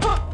啊